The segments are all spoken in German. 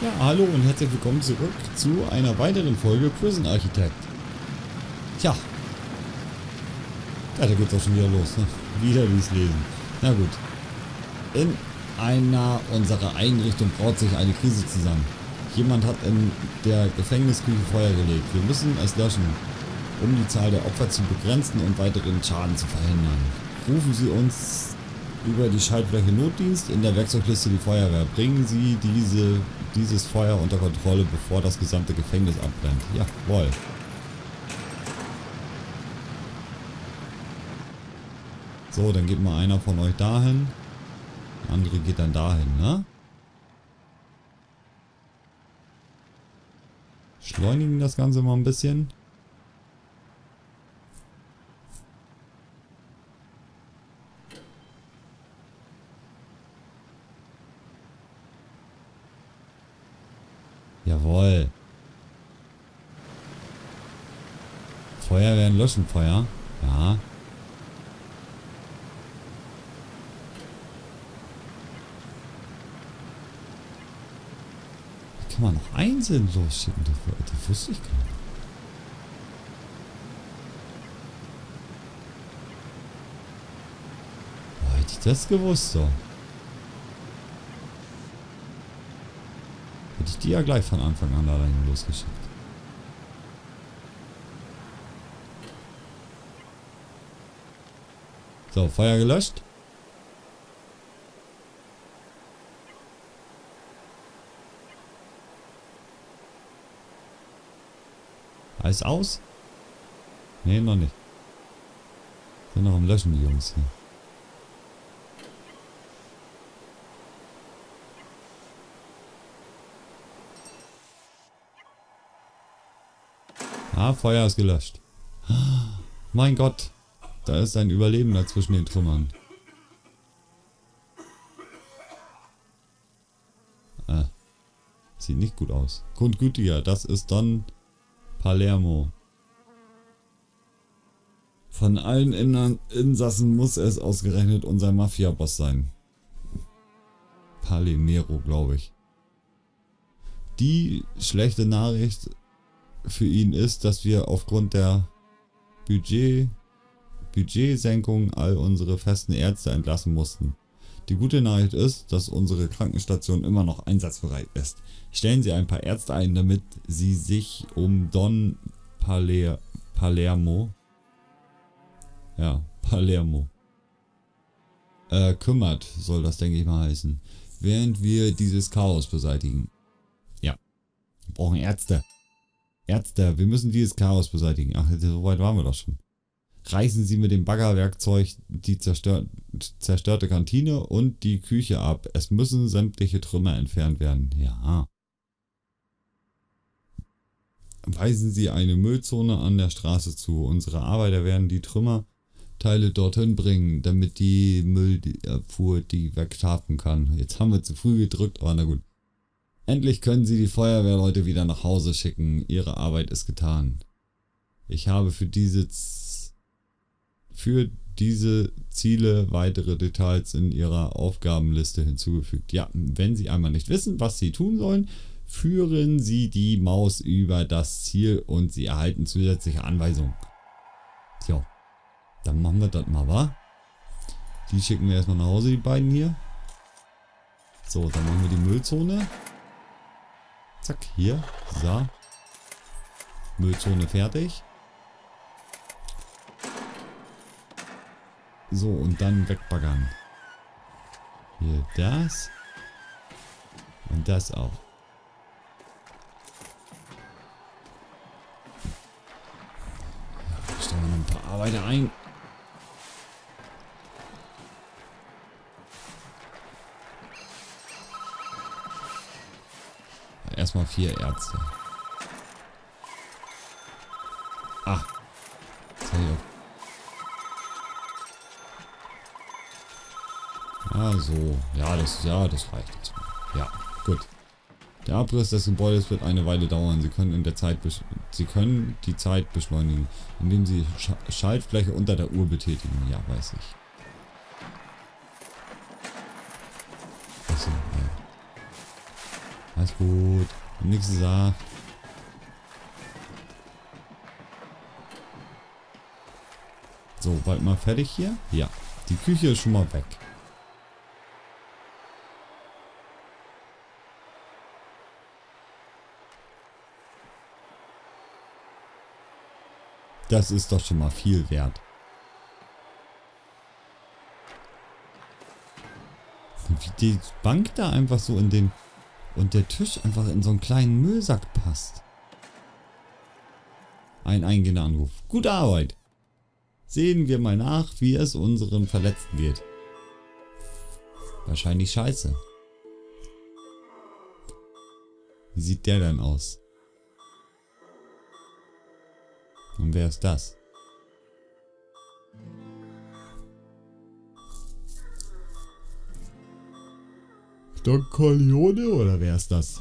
Ja, hallo und herzlich willkommen zurück zu einer weiteren Folge Prison Architect. Tja. Ja, da geht's auch schon wieder los, ne? Wieder dies Lesen. Na gut. In einer unserer Einrichtungen braut sich eine Krise zusammen. Jemand hat in der Gefängnisküche Feuer gelegt. Wir müssen es löschen, um die Zahl der Opfer zu begrenzen und weiteren Schaden zu verhindern. Rufen Sie uns über die Schaltfläche Notdienst in der Werkzeugliste die Feuerwehr. Bringen Sie diese, dieses Feuer unter Kontrolle, bevor das gesamte Gefängnis abbrennt. Jawohl. So, dann geht mal einer von euch dahin. Der andere geht dann dahin, ne? Schleunigen das Ganze mal ein bisschen. Jawohl. Feuerwehren löschen Feuer. Ja. Wie kann man noch einzeln losschicken? Das, das wusste ich gar nicht. Boah, hätte ich das gewusst so. Hätte ich die ja gleich von Anfang an alleine losgeschickt. So, Feuer gelöscht. Alles aus? Nee, noch nicht. Sind noch am Löschen, die Jungs hier. Ah, Feuer ist gelöscht. Mein Gott. Da ist ein Überlebender zwischen den Trümmern. Äh. Sieht nicht gut aus. Grundgütiger, das ist Don Palermo. Von allen Insassen muss es ausgerechnet unser Mafia-Boss sein. Palemero, glaube ich. Die schlechte Nachricht für ihn ist, dass wir aufgrund der Budget, Budgetsenkung all unsere festen Ärzte entlassen mussten. Die gute Nachricht ist, dass unsere Krankenstation immer noch einsatzbereit ist. Stellen Sie ein paar Ärzte ein, damit sie sich um Don Paler Palermo ja, Palermo äh, kümmert, soll das denke ich mal heißen. Während wir dieses Chaos beseitigen. Ja, wir brauchen Ärzte. Ärzte, wir müssen dieses Chaos beseitigen. Ach, so weit waren wir doch schon. Reißen Sie mit dem Baggerwerkzeug die zerstör zerstörte Kantine und die Küche ab. Es müssen sämtliche Trümmer entfernt werden. Ja. Weisen Sie eine Müllzone an der Straße zu. Unsere Arbeiter werden die Trümmerteile dorthin bringen, damit die Müllabfuhr die wegschaffen kann. Jetzt haben wir zu früh gedrückt, aber na gut. Endlich können Sie die Feuerwehrleute wieder nach Hause schicken. Ihre Arbeit ist getan. Ich habe für diese, für diese Ziele weitere Details in Ihrer Aufgabenliste hinzugefügt. Ja, wenn Sie einmal nicht wissen, was Sie tun sollen, führen Sie die Maus über das Ziel und Sie erhalten zusätzliche Anweisungen. Tja, dann machen wir das mal, wa? Die schicken wir erstmal nach Hause, die beiden hier. So, dann machen wir die Müllzone. Zack, hier. So. Müllzone fertig. So, und dann wegbaggern. Hier das. Und das auch. Stellen wir noch ein paar Arbeiter ein. Erstmal vier Ärzte. Ah. Ah, so. Ja, das, ja, das reicht jetzt. Ja, gut. Der Abriss des Gebäudes wird eine Weile dauern. Sie können in der Zeit Sie können die Zeit beschleunigen, indem Sie Sch Schaltfläche unter der Uhr betätigen. Ja, weiß ich. Alles gut. Nichts gesagt. So, bald mal fertig hier? Ja. Die Küche ist schon mal weg. Das ist doch schon mal viel wert. Wie die Bank da einfach so in den... Und der Tisch einfach in so einen kleinen Müllsack passt. Ein eingehender Anruf. Gute Arbeit. Sehen wir mal nach, wie es unseren Verletzten geht. Wahrscheinlich scheiße. Wie sieht der denn aus? Und wer ist das? Don Corleone oder wer ist das?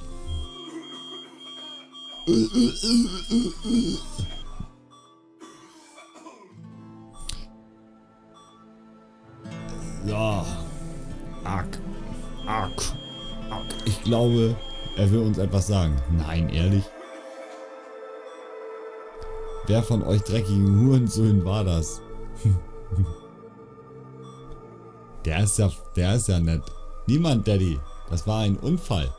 Ja. Arg. Arg. Arg. Ich glaube, er will uns etwas sagen. Nein, ehrlich. Wer von euch dreckigen Hurensöhnen war das? der ist ja, der ist ja nett. Niemand, Daddy. Das war ein Unfall.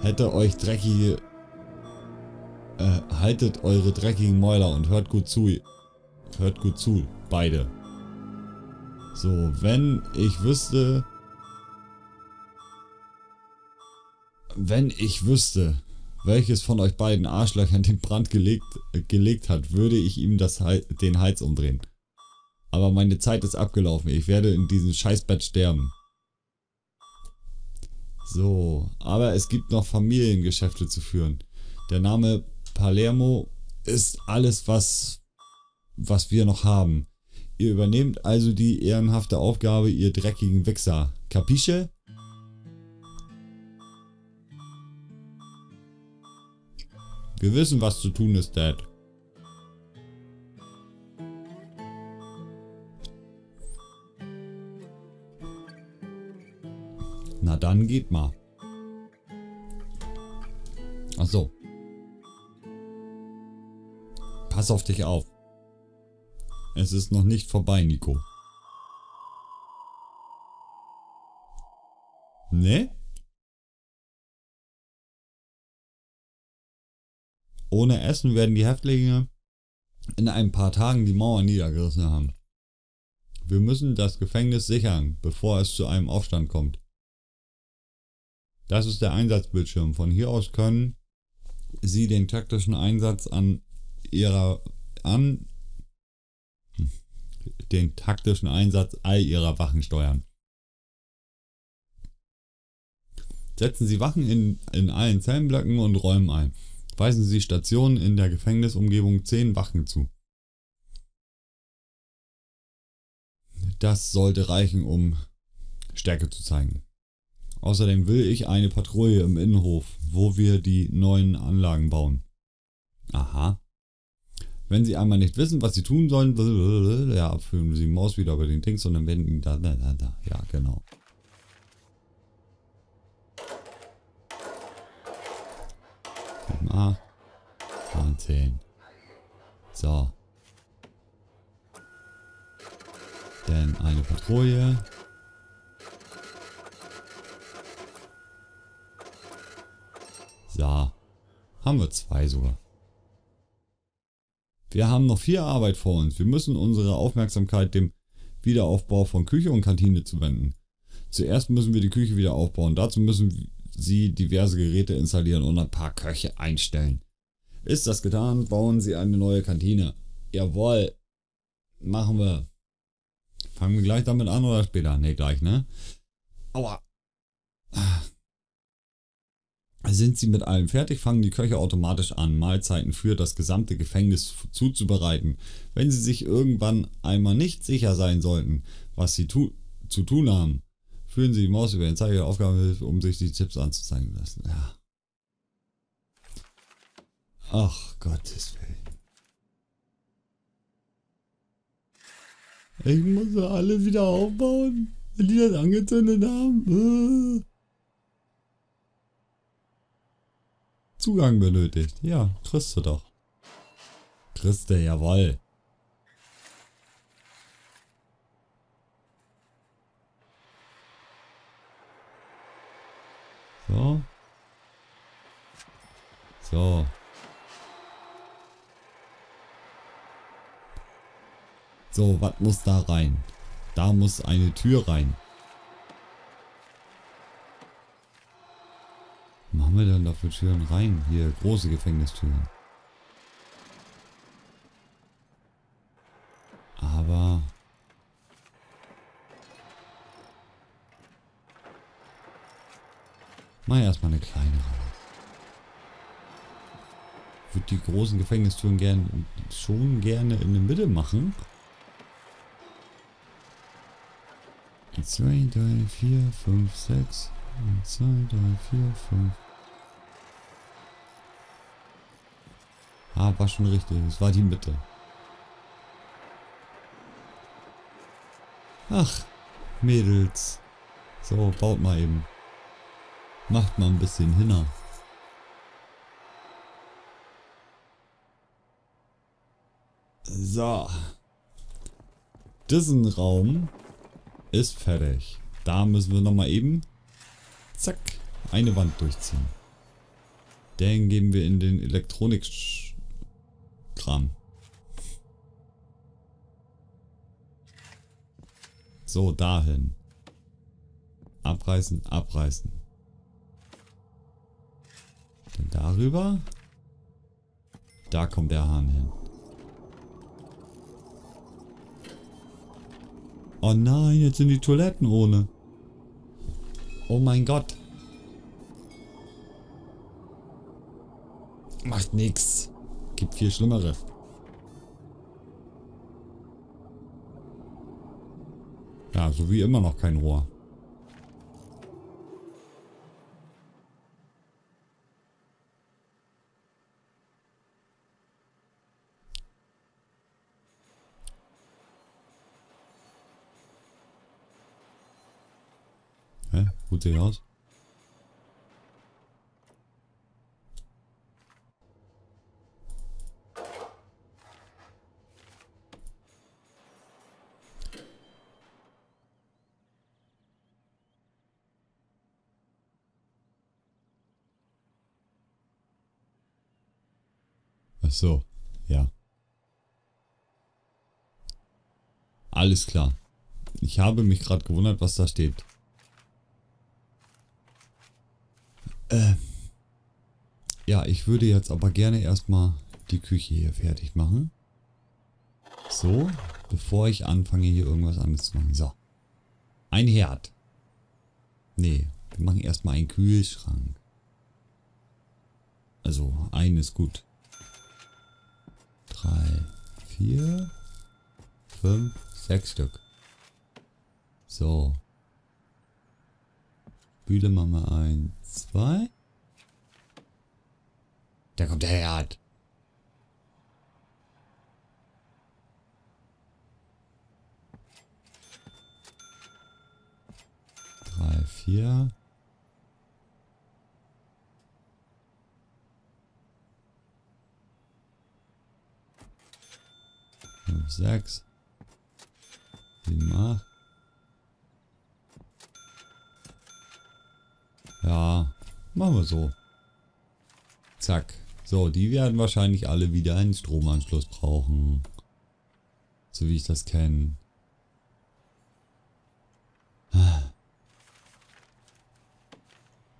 Hätte euch dreckige... Äh, haltet eure dreckigen Mäuler und hört gut zu. Hört gut zu, beide. So, wenn ich wüsste... Wenn ich wüsste, welches von euch beiden Arschlöchern den Brand gelegt, äh, gelegt hat, würde ich ihm das, den Hals umdrehen. Aber meine Zeit ist abgelaufen. Ich werde in diesem Scheißbett sterben. So, aber es gibt noch Familiengeschäfte zu führen. Der Name Palermo ist alles, was, was wir noch haben. Ihr übernehmt also die ehrenhafte Aufgabe, ihr dreckigen Wichser. Capisce? Wir wissen, was zu tun ist, Dad. Na dann geht mal. Ach so. Pass auf dich auf. Es ist noch nicht vorbei, Nico. Ne? Ohne Essen werden die Häftlinge in ein paar Tagen die Mauer niedergerissen haben. Wir müssen das Gefängnis sichern, bevor es zu einem Aufstand kommt. Das ist der Einsatzbildschirm. Von hier aus können Sie den taktischen Einsatz an Ihrer an den taktischen Einsatz all Ihrer Wachen steuern. Setzen Sie Wachen in, in allen Zellenblöcken und Räumen ein weisen sie Stationen in der Gefängnisumgebung 10 Wachen zu. Das sollte reichen, um Stärke zu zeigen. Außerdem will ich eine Patrouille im Innenhof, wo wir die neuen Anlagen bauen. Aha. Wenn Sie einmal nicht wissen, was Sie tun sollen, ja, führen Sie Maus wieder über den Dings und dann werden Ihnen da, da, da, da. Ja, genau. 8, 19. So. Dann eine Patrouille. So. Haben wir zwei sogar. Wir haben noch viel Arbeit vor uns. Wir müssen unsere Aufmerksamkeit dem Wiederaufbau von Küche und Kantine zuwenden. Zuerst müssen wir die Küche wieder aufbauen. Dazu müssen Sie diverse Geräte installieren und ein paar Köche einstellen. Ist das getan, bauen Sie eine neue Kantine. Jawohl. Machen wir. Fangen wir gleich damit an oder später? Ne, gleich, ne? Aua. Sind Sie mit allem fertig, fangen die Köche automatisch an, Mahlzeiten für das gesamte Gefängnis zuzubereiten. Wenn Sie sich irgendwann einmal nicht sicher sein sollten, was Sie tu zu tun haben, Führen Sie die Maus über den Zeiger Aufgabenhilfe, um sich die Tipps anzuzeigen lassen. Ja. Ach, Gottes Willen. Ich muss alle wieder aufbauen, die das angezündet haben. Zugang benötigt. Ja, kriegst du doch. Kriegst du, jawoll. So. So. So, was muss da rein? Da muss eine Tür rein. Machen wir denn da für Türen rein? Hier, große Gefängnistüren. Aber... Mal erstmal eine kleinere. Ich würde die großen Gefängnistüren gern, schon gerne in der Mitte machen. 2, 3, 4, 5, 6. 2, 3, 4, 5. Ah, war schon richtig. Es war die Mitte. Ach, Mädels. So, baut mal eben. Macht mal ein bisschen hinner. So. Diesen Raum ist fertig. Da müssen wir nochmal eben, zack, eine Wand durchziehen. Den geben wir in den Elektronik-Kram. So, dahin. Abreißen, abreißen. Dann darüber. Da kommt der Hahn hin. Oh nein, jetzt sind die Toiletten ohne. Oh mein Gott. Macht nix. Gibt viel schlimmere. Ja, so wie immer noch kein Rohr. Gut sieht aus. Ach so, ja. Alles klar. Ich habe mich gerade gewundert, was da steht. Äh, ja, ich würde jetzt aber gerne erstmal die Küche hier fertig machen. So, bevor ich anfange hier irgendwas anderes zu machen. So. Ein Herd. Nee, wir machen erstmal einen Kühlschrank. Also, ein ist gut. Drei, vier, fünf, sechs Stück. So. Bühle machen wir ein, zwei. Da kommt der Herd. Drei, vier. Fünf, sechs. Sieben, acht. Ja, machen wir so. Zack. So, die werden wahrscheinlich alle wieder einen Stromanschluss brauchen. So wie ich das kenne.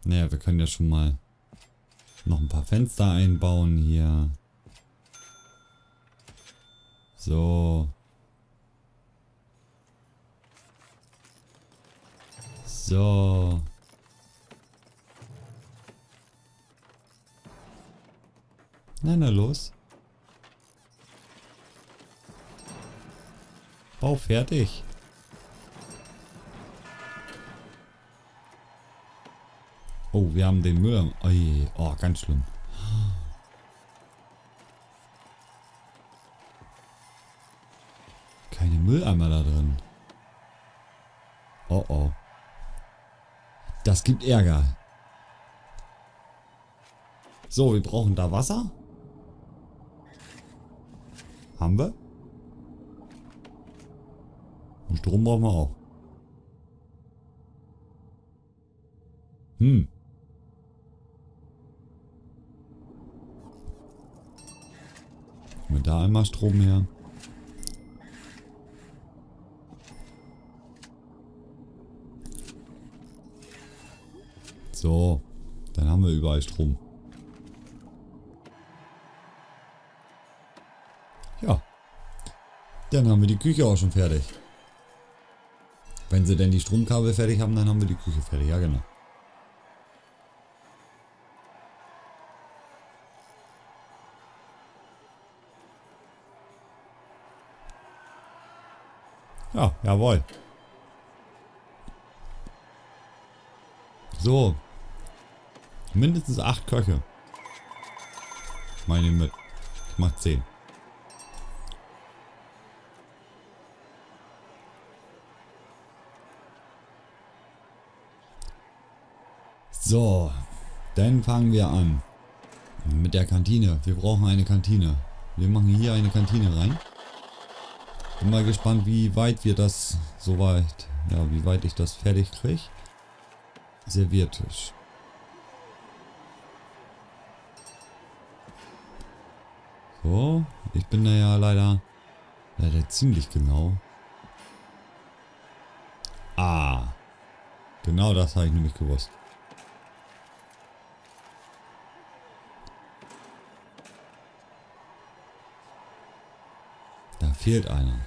Naja, wir können ja schon mal noch ein paar Fenster einbauen hier. So. So. Na, na los. Bau fertig. Oh, wir haben den Müll. Je. oh ganz schlimm. keine Mülleimer da drin. Oh oh. Das gibt Ärger. So, wir brauchen da Wasser. Haben wir? Und Strom brauchen wir auch. Hm. Wir da einmal Strom her? So, dann haben wir überall Strom. Ja, dann haben wir die Küche auch schon fertig. Wenn sie denn die Stromkabel fertig haben, dann haben wir die Küche fertig. Ja, genau. Ja, jawohl. So, Mindestens acht Köche. Meine mit. Ich mach zehn. So, dann fangen wir an. Mit der Kantine. Wir brauchen eine Kantine. Wir machen hier eine Kantine rein. Bin mal gespannt, wie weit wir das soweit, ja, wie weit ich das fertig kriege. Serviertisch. So, ich bin da ja leider, leider ziemlich genau. Ah, genau das habe ich nämlich gewusst. Fehlt einer.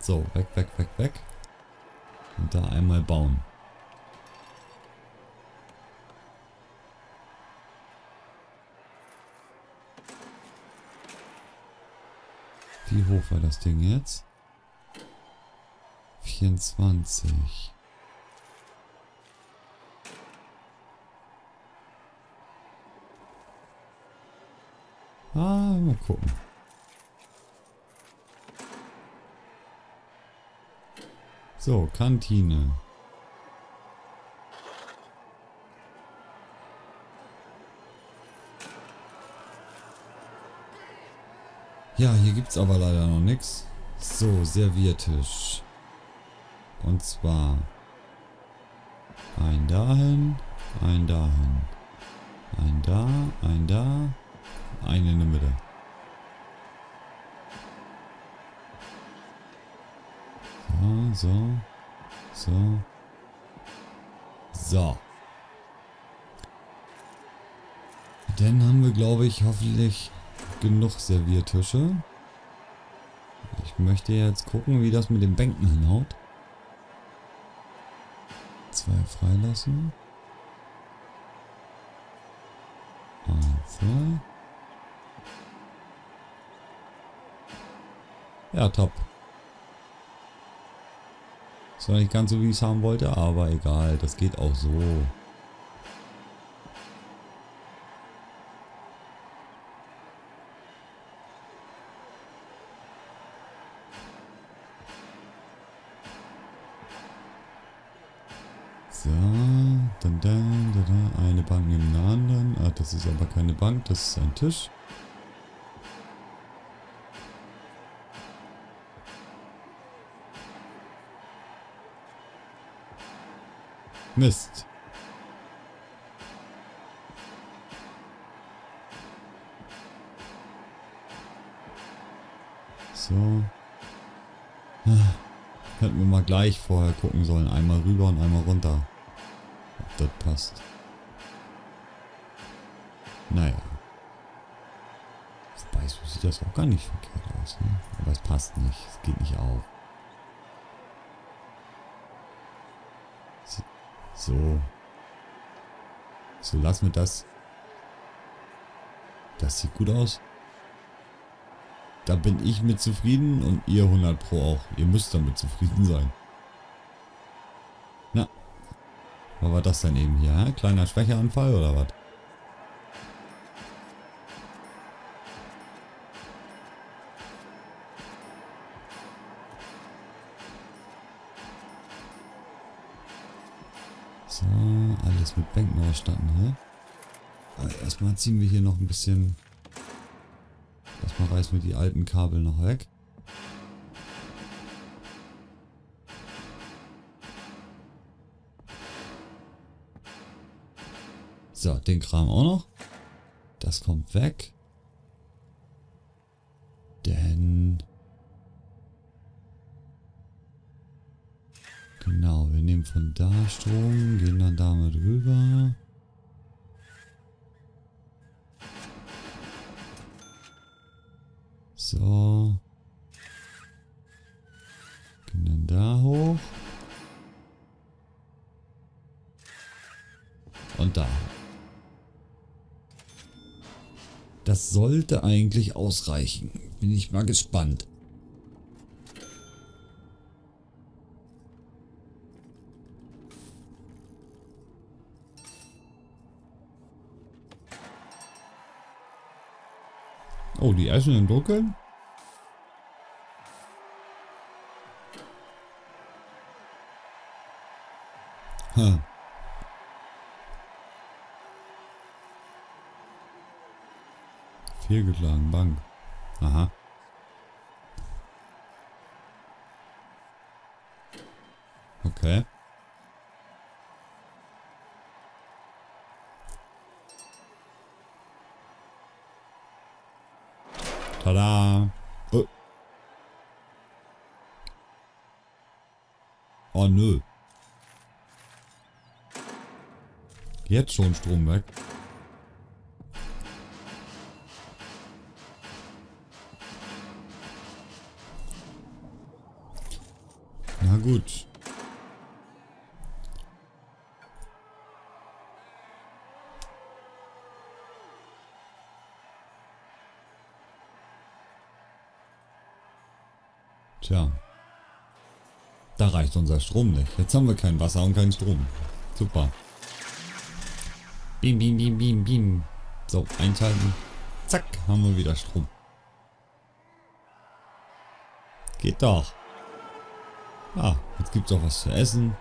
So, weg, weg, weg, weg. Und da einmal bauen. Wie hoch war das Ding jetzt? 24. Ah, mal gucken. So, Kantine. Ja, hier gibt es aber leider noch nichts. So, Serviertisch. Und zwar ein dahin, ein dahin, ein da, ein da, eine in der Mitte. so, so, so. Dann haben wir, glaube ich, hoffentlich genug Serviertische. Ich möchte jetzt gucken, wie das mit den Bänken hinhaut. Zwei freilassen. Zwei. Ja, top. Zwar nicht ganz so, wie ich es haben wollte, aber egal, das geht auch. So, dann, dann, dann, eine Bank neben der anderen. Ah, das ist aber keine Bank, das ist ein Tisch. Mist. So. Ah, hätten wir mal gleich vorher gucken sollen. Einmal rüber und einmal runter. Ob das passt. Naja. Wobei, so sieht das auch gar nicht verkehrt aus. Ne? Aber es passt nicht. Es geht nicht auf. So. So, lassen wir das. Das sieht gut aus. Da bin ich mit zufrieden und ihr 100 Pro auch. Ihr müsst damit zufrieden sein. Na. Was war das denn eben hier? Hä? Kleiner Schwächeanfall oder was? So, alles mit Bänken ausstatten hier. Aber erstmal ziehen wir hier noch ein bisschen... Erstmal reißen wir die alten Kabel noch weg. So, den Kram auch noch. Das kommt weg. Denn... Genau, wir nehmen von da Strom, gehen dann damit rüber. So. Gehen dann da hoch. Und da. Das sollte eigentlich ausreichen. Bin ich mal gespannt. Oh, die essen im Dunkeln? Ha. Fehlgeschlagen, Bank. Aha. Okay. Tada! Oh. oh nö. Jetzt schon Strom weg. Na gut. Tja. Da reicht unser Strom nicht. Jetzt haben wir kein Wasser und keinen Strom. Super. Bim, bim, bim, bim, bim. So, einschalten. Zack, haben wir wieder Strom. Geht doch. Ah, jetzt gibt's auch was zu essen.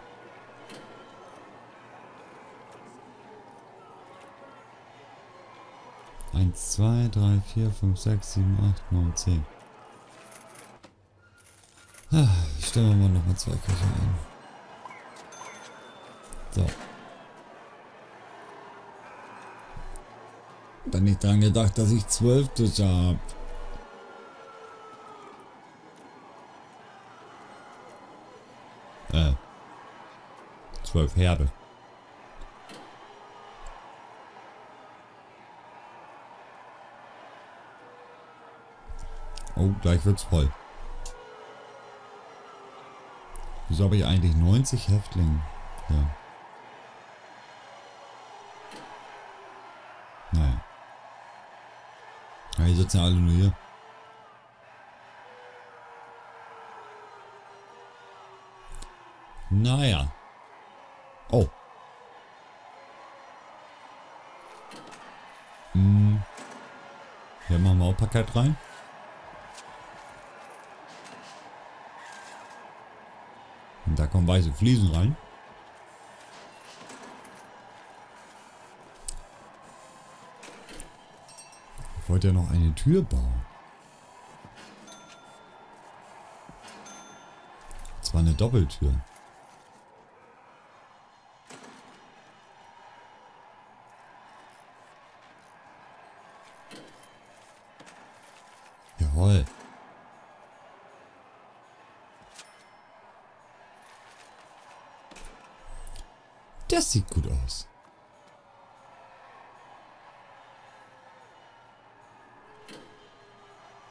Eins, zwei, drei, vier, fünf, sechs, sieben, acht, neun, zehn. Ah, stellen wir mal nochmal zwei Köche ein. So. Dann nicht dran gedacht, dass ich zwölf Tische habe. Äh. Zwölf Herde. Oh, gleich wird's voll. Wieso habe ich eigentlich 90 Häftlinge? Ja. Naja. Ja, die sitzen alle nur hier. Naja. Oh. Hm. Hier machen wir auch Paket rein. Da kommen weiße Fliesen rein. Ich wollte ja noch eine Tür bauen. Zwar eine Doppeltür. Jawohl. Sieht gut aus.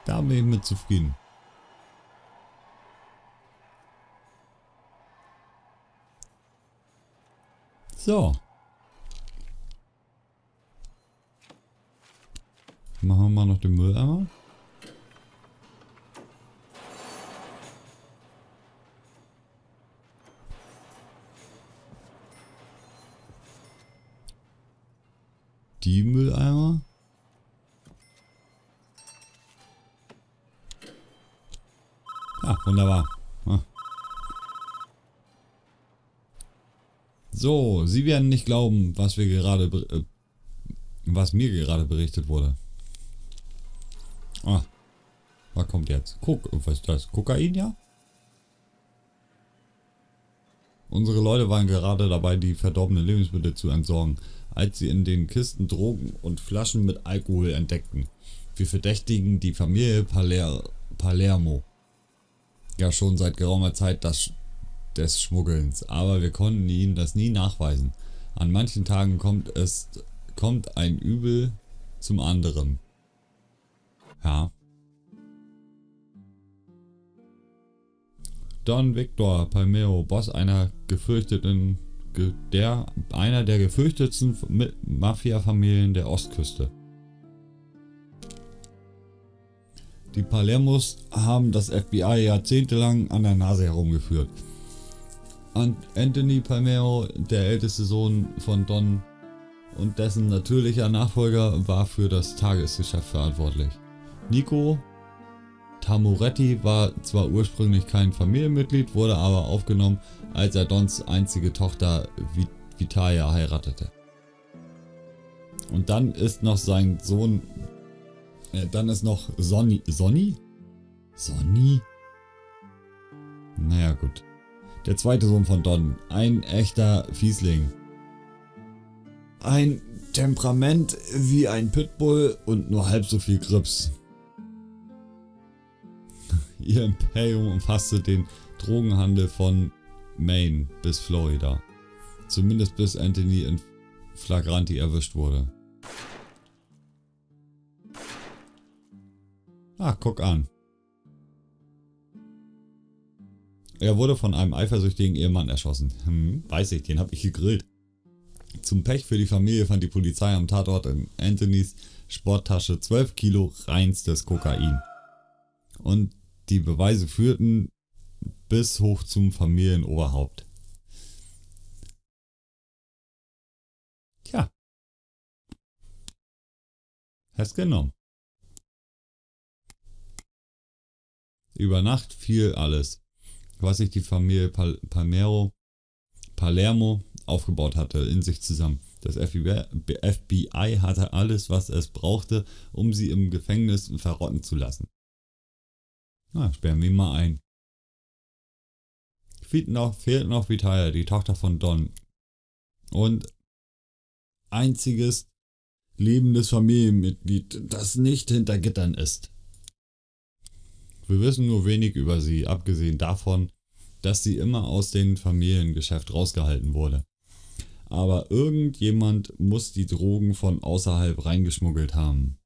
Da bin ich mit zufrieden. So. Machen wir mal noch den Mülleimer. Die Mülleimer. Ah, wunderbar. Ah. So, Sie werden nicht glauben, was wir gerade, äh, was mir gerade berichtet wurde. Ah, was kommt jetzt? Guck, was ist das? Kokain, ja? Unsere Leute waren gerade dabei, die verdorbenen Lebensmittel zu entsorgen, als sie in den Kisten Drogen und Flaschen mit Alkohol entdeckten. Wir verdächtigen die Familie Paler Palermo. Ja, schon seit geraumer Zeit das, des Schmuggelns, aber wir konnten ihnen das nie nachweisen. An manchen Tagen kommt es kommt ein Übel zum anderen. Ja. Don Victor Palmero, Boss einer gefürchteten, der, einer der gefürchtetsten Mafia-Familien der Ostküste. Die Palermos haben das FBI jahrzehntelang an der Nase herumgeführt. Und Anthony Palmero, der älteste Sohn von Don und dessen natürlicher Nachfolger, war für das Tagesgeschäft verantwortlich. Nico Tamuretti war zwar ursprünglich kein Familienmitglied, wurde aber aufgenommen, als er Dons einzige Tochter Vitalia heiratete. Und dann ist noch sein Sohn, äh, dann ist noch Sonny, Sonny? Sonny? Naja gut. Der zweite Sohn von Don, ein echter Fiesling. Ein Temperament wie ein Pitbull und nur halb so viel Grips. Ihr Imperium umfasste den Drogenhandel von Maine bis Florida. Zumindest bis Anthony in Flagranti erwischt wurde. Ah, guck an. Er wurde von einem eifersüchtigen Ehemann erschossen. Hm, weiß ich, den habe ich gegrillt. Zum Pech für die Familie fand die Polizei am Tatort in Anthonys Sporttasche 12 Kilo reinstes Kokain. Und die Beweise führten bis hoch zum Familienoberhaupt. Tja. Hast genommen. Über Nacht fiel alles, was sich die Familie Pal Palmero, Palermo aufgebaut hatte, in sich zusammen. Das FBI hatte alles, was es brauchte, um sie im Gefängnis verrotten zu lassen. Na, sperren wir ihn mal ein. Fehlt noch, fehlt noch Vitalia, die Tochter von Don. Und einziges lebendes Familienmitglied, das nicht hinter Gittern ist. Wir wissen nur wenig über sie, abgesehen davon, dass sie immer aus dem Familiengeschäft rausgehalten wurde. Aber irgendjemand muss die Drogen von außerhalb reingeschmuggelt haben.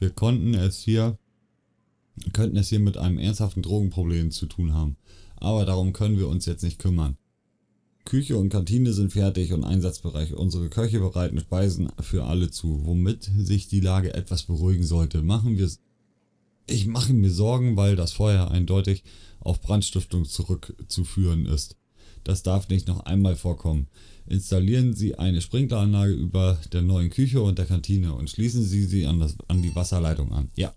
Wir konnten es hier, könnten es hier mit einem ernsthaften Drogenproblem zu tun haben. Aber darum können wir uns jetzt nicht kümmern. Küche und Kantine sind fertig und einsatzbereit. Unsere Köche bereiten Speisen für alle zu, womit sich die Lage etwas beruhigen sollte. Machen wir Ich mache mir Sorgen, weil das Feuer eindeutig auf Brandstiftung zurückzuführen ist. Das darf nicht noch einmal vorkommen. Installieren Sie eine Sprinkleranlage über der neuen Küche und der Kantine und schließen Sie sie an, das, an die Wasserleitung an. Ja.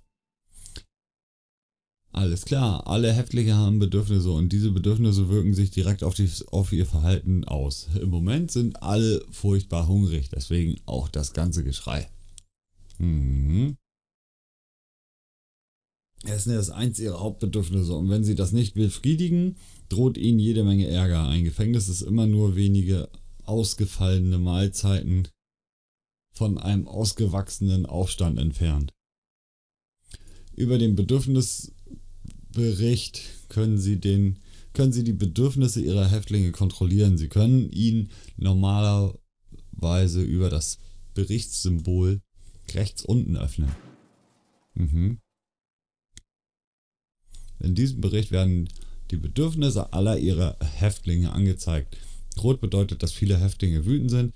Alles klar, alle Häftlinge haben Bedürfnisse und diese Bedürfnisse wirken sich direkt auf, die, auf ihr Verhalten aus. Im Moment sind alle furchtbar hungrig, deswegen auch das ganze Geschrei. Mhm. Essen ist eins ihrer Hauptbedürfnisse und wenn sie das nicht befriedigen, droht ihnen jede Menge Ärger. Ein Gefängnis ist immer nur wenige ausgefallene Mahlzeiten von einem ausgewachsenen Aufstand entfernt. Über den Bedürfnisbericht können Sie, den, können Sie die Bedürfnisse Ihrer Häftlinge kontrollieren. Sie können ihn normalerweise über das Berichtssymbol rechts unten öffnen. Mhm. In diesem Bericht werden die Bedürfnisse aller ihrer Häftlinge angezeigt. Rot bedeutet, dass viele Häftlinge wütend sind,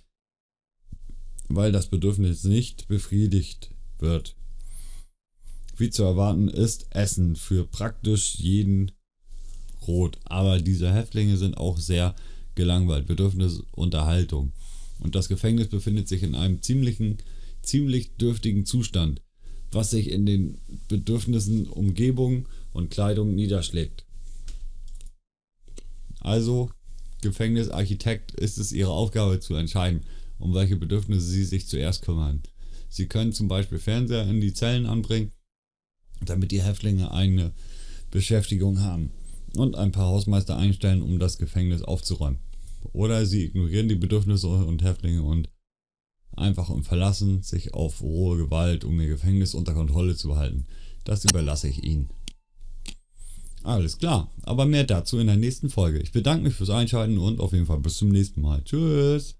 weil das Bedürfnis nicht befriedigt wird. Wie zu erwarten ist Essen für praktisch jeden rot, aber diese Häftlinge sind auch sehr gelangweilt, Bedürfnis Unterhaltung. Und das Gefängnis befindet sich in einem ziemlichen, ziemlich dürftigen Zustand, was sich in den Bedürfnissen Umgebung und Kleidung niederschlägt. Also, Gefängnisarchitekt ist es ihre Aufgabe zu entscheiden, um welche Bedürfnisse sie sich zuerst kümmern. Sie können zum Beispiel Fernseher in die Zellen anbringen, damit die Häftlinge eine Beschäftigung haben und ein paar Hausmeister einstellen, um das Gefängnis aufzuräumen. Oder sie ignorieren die Bedürfnisse und Häftlinge und einfach und verlassen sich auf rohe Gewalt, um ihr Gefängnis unter Kontrolle zu behalten. Das überlasse ich ihnen. Alles klar, aber mehr dazu in der nächsten Folge. Ich bedanke mich fürs Einschalten und auf jeden Fall bis zum nächsten Mal. Tschüss.